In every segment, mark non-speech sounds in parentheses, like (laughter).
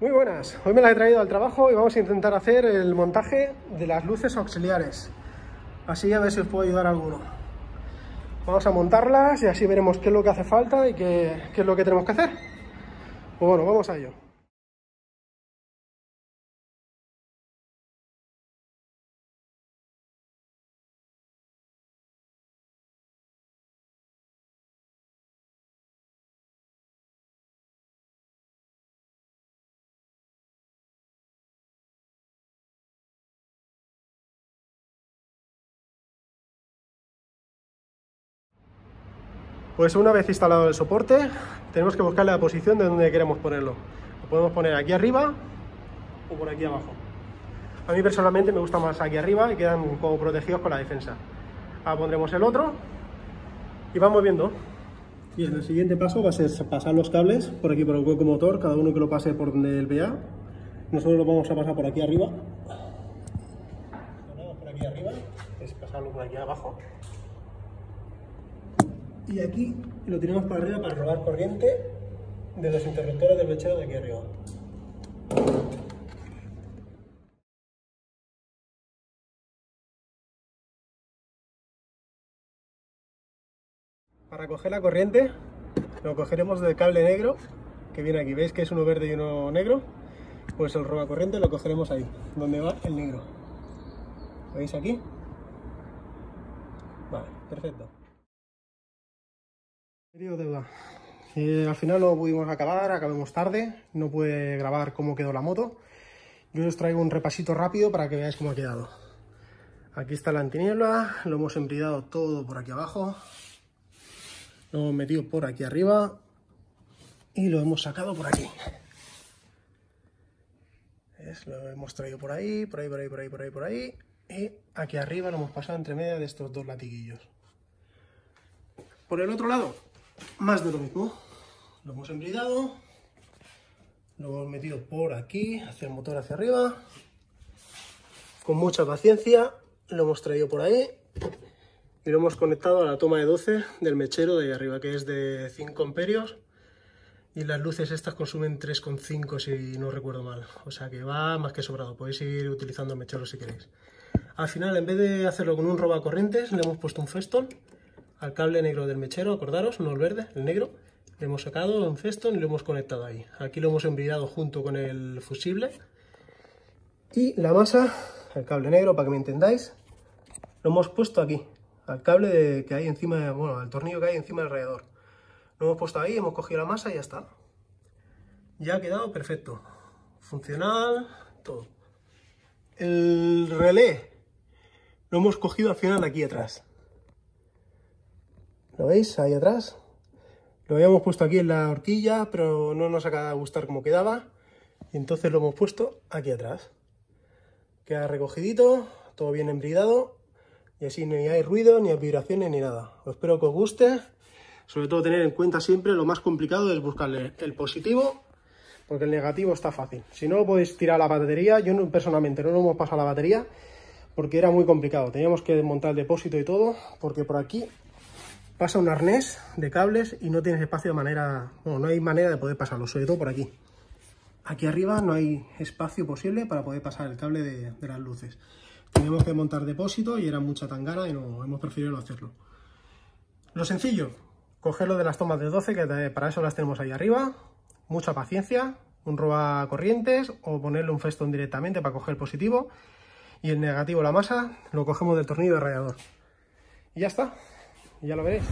Muy buenas, hoy me la he traído al trabajo y vamos a intentar hacer el montaje de las luces auxiliares. Así a ver si os puedo ayudar alguno. Vamos a montarlas y así veremos qué es lo que hace falta y qué, qué es lo que tenemos que hacer. Pues bueno, vamos a ello. Pues una vez instalado el soporte, tenemos que buscar la posición de donde queremos ponerlo. Lo podemos poner aquí arriba o por aquí abajo. A mí personalmente me gusta más aquí arriba y quedan como protegidos con la defensa. Ahora pondremos el otro y vamos viendo. Y el siguiente paso va a ser pasar los cables por aquí por el hueco motor, cada uno que lo pase por donde él vea. Nosotros lo vamos a pasar por aquí arriba. Por aquí arriba, es pasarlo por aquí abajo y aquí lo tiramos para arriba para robar corriente de los interruptores del mechero de aquí arriba. Para coger la corriente lo cogeremos del cable negro que viene aquí. ¿Veis que es uno verde y uno negro? Pues el corriente lo cogeremos ahí, donde va el negro. ¿Veis aquí? Vale, perfecto. Eh, al final no pudimos acabar, acabemos tarde, no pude grabar cómo quedó la moto. Yo os traigo un repasito rápido para que veáis cómo ha quedado. Aquí está la antiniebla, lo hemos embridado todo por aquí abajo, lo hemos metido por aquí arriba y lo hemos sacado por aquí. Lo hemos traído por ahí, por ahí, por ahí, por ahí, por ahí, por ahí. Y aquí arriba lo hemos pasado entre medio de estos dos latiguillos. Por el otro lado, más de lo mismo. Lo hemos embridado, lo hemos metido por aquí, hacia el motor hacia arriba. Con mucha paciencia lo hemos traído por ahí y lo hemos conectado a la toma de 12 del mechero de ahí arriba, que es de 5 amperios. Y las luces estas consumen 3,5 si no recuerdo mal. O sea que va más que sobrado. Podéis ir utilizando el mechero si queréis. Al final, en vez de hacerlo con un roba corrientes, le hemos puesto un feston al cable negro del mechero, acordaros, no el verde, el negro. Le hemos sacado un feston y lo hemos conectado ahí. Aquí lo hemos embridado junto con el fusible. Y la masa, el cable negro, para que me entendáis, lo hemos puesto aquí, al cable que hay encima, bueno, al tornillo que hay encima del radiador. Lo hemos puesto ahí, hemos cogido la masa y ya está. Ya ha quedado perfecto. Funcional, todo. El relé lo hemos cogido al final aquí atrás. ¿Lo veis? Ahí atrás. Lo habíamos puesto aquí en la horquilla, pero no nos acaba de gustar cómo quedaba. Y entonces lo hemos puesto aquí atrás. Queda recogidito, todo bien embridado. Y así ni hay ruido, ni vibraciones, ni nada. espero que os guste. Sobre todo tener en cuenta siempre lo más complicado es buscarle el positivo, porque el negativo está fácil. Si no podéis tirar la batería, yo personalmente no lo hemos pasado la batería, porque era muy complicado. Teníamos que desmontar el depósito y todo, porque por aquí pasa un arnés de cables y no tienes espacio de manera, bueno, no hay manera de poder pasarlo, sobre todo por aquí. Aquí arriba no hay espacio posible para poder pasar el cable de, las luces. Teníamos que montar depósito y era mucha tangana y no hemos preferido no hacerlo. Lo sencillo, cogerlo de las tomas de 12, que para eso las tenemos ahí arriba, mucha paciencia, un roba corrientes o ponerle un festón directamente para coger el positivo y el negativo, la masa, lo cogemos del tornillo de radiador. Y ya está ya lo veréis.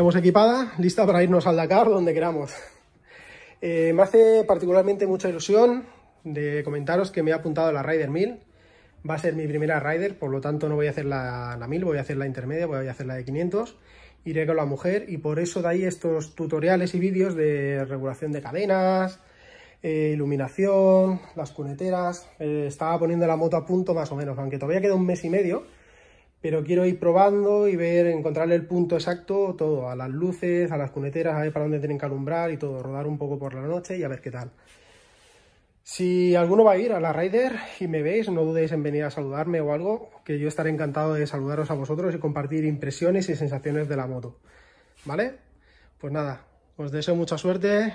Tendríamos equipada, lista para irnos al Dakar, donde queramos. Eh, me hace particularmente mucha ilusión de comentaros que me he apuntado la Rider 1000. Va a ser mi primera Rider, por lo tanto no voy a hacer la, la 1000, voy a hacer la intermedia, voy a hacer la de 500. Iré con la mujer y por eso de ahí estos tutoriales y vídeos de regulación de cadenas, eh, iluminación, las cuneteras. Eh, estaba poniendo la moto a punto más o menos, aunque todavía queda un mes y medio, pero quiero ir probando y ver, encontrarle el punto exacto, todo, a las luces, a las cuneteras, a ver para dónde tienen que alumbrar y todo, rodar un poco por la noche y a ver qué tal. Si alguno va a ir a la Rider y me veis, no dudéis en venir a saludarme o algo, que yo estaré encantado de saludaros a vosotros y compartir impresiones y sensaciones de la moto. ¿Vale? Pues nada, os deseo mucha suerte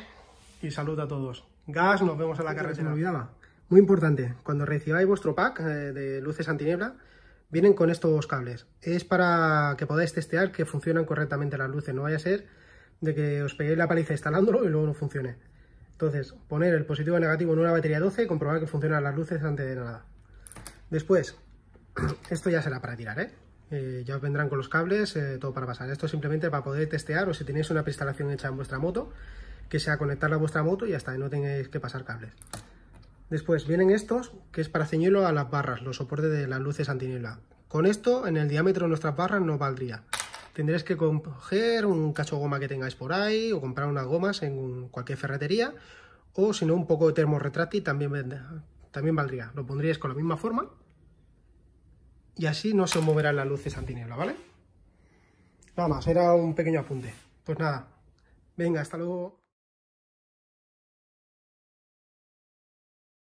y salud a todos. Gas, nos vemos en la carretera. Se me olvidaba. Muy importante, cuando recibáis vuestro pack eh, de luces antiniebla, vienen con estos cables. Es para que podáis testear que funcionan correctamente las luces. No vaya a ser de que os peguéis la paliza instalándolo y luego no funcione. Entonces, poner el positivo y negativo en una batería 12 y comprobar que funcionan las luces antes de nada. Después, (clears throat) esto ya será para tirar, ¿eh? eh ya os vendrán con los cables, eh, todo para pasar. Esto simplemente para poder testear o si tenéis una preinstalación hecha en vuestra moto, que sea conectarla a vuestra moto y y no tengáis que pasar cables. Después vienen estos, que es para ceñirlo a las barras, los soportes de las luces antiniebla. Con esto, en el diámetro de nuestras barras no valdría tendréis que coger un cacho goma que tengáis por ahí o comprar unas gomas en cualquier ferretería o si no un poco de termo retráctil también, también valdría. Lo pondríais con la misma forma y así no se moverán las luces antiniebla, ¿vale? Nada más, era un pequeño apunte. Pues nada, venga, hasta luego.